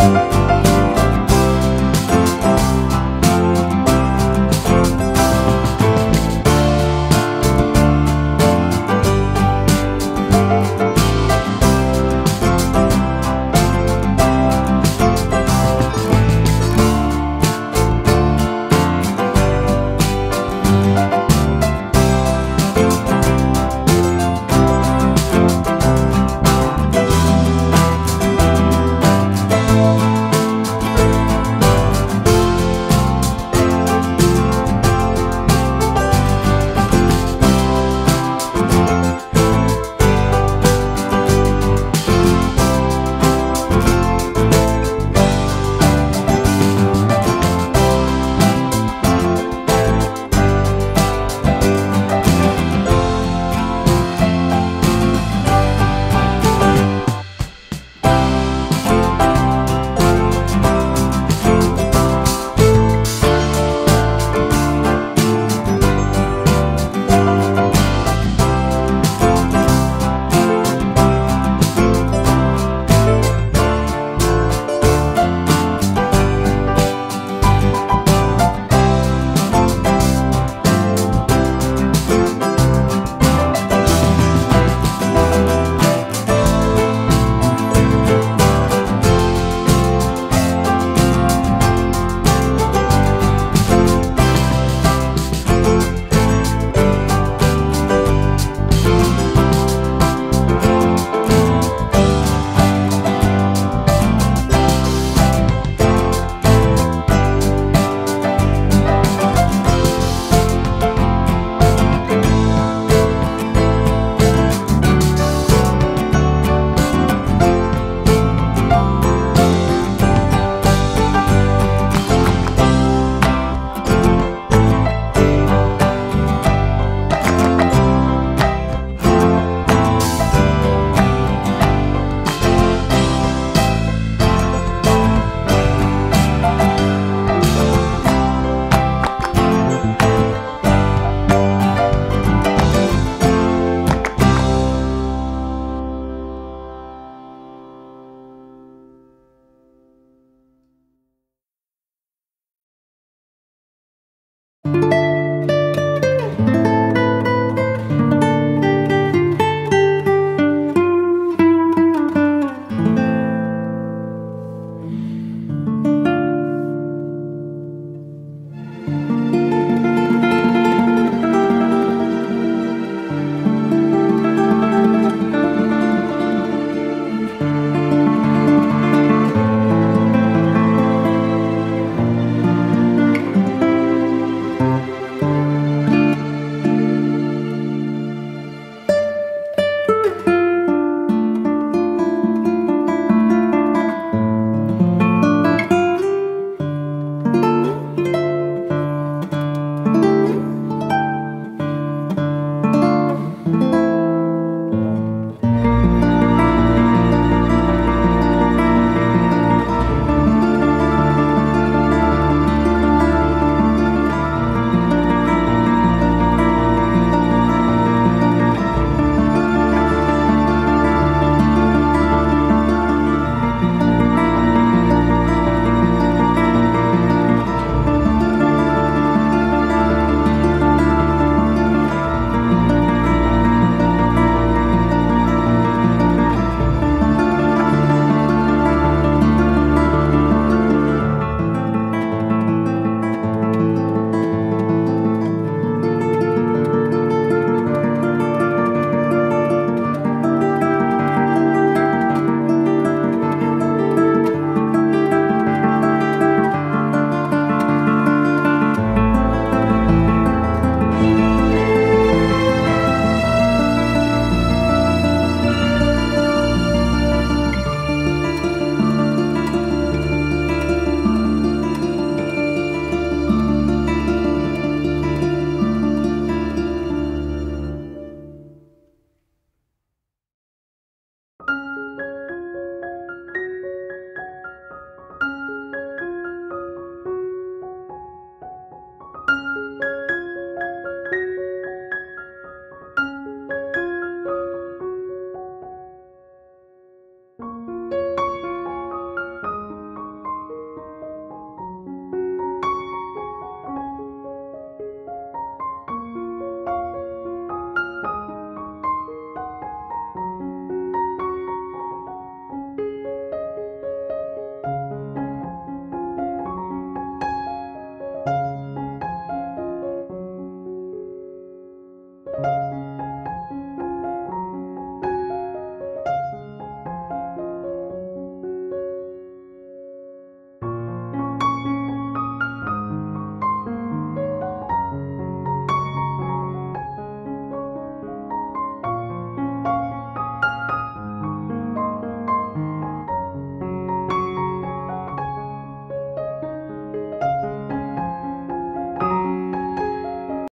you